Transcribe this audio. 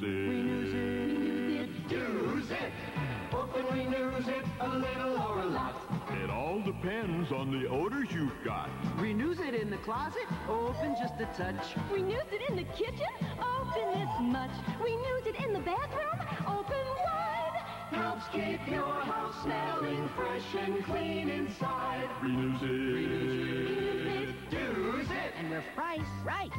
Renuzit. Renews it. News it. Open Renuzit a little or a lot. It all depends on the odors you've got. Renuzit in the closet. Open just a touch. Renuzit in the kitchen? Open this much. Renuzit in the bathroom? Open wide. Helps keep your house smelling fresh and clean inside. Renuzit. Use it. And we're priced right.